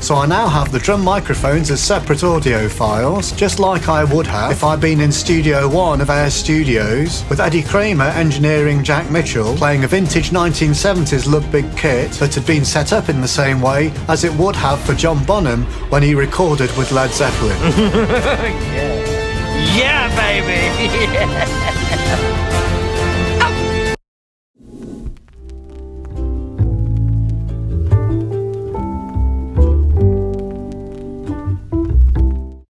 So I now have the drum microphones as separate audio files, just like I would have if I'd been in Studio One of Air Studios, with Eddie Kramer engineering Jack Mitchell, playing a vintage 1970s Ludwig kit that had been set up in the same way as it would have for John Bonham when he recorded with Led Zeppelin. yeah. Yeah, baby.